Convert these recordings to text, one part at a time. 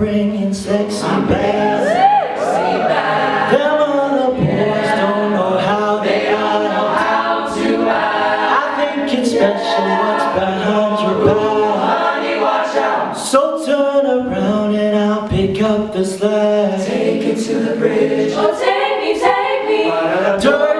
bringing sexy i back. Sexy back. Them other boys don't know how they. I think it's special what's behind your back. Honey, watch out. So turn around and I'll pick up the slack. Take it to the bridge. Oh, take me, take me.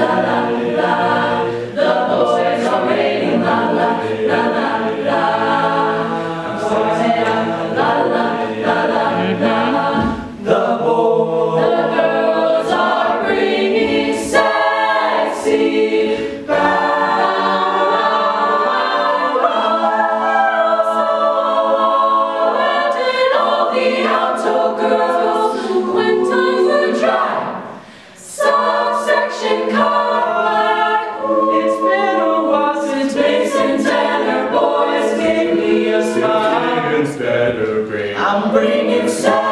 love. better bring. I'm bringing some.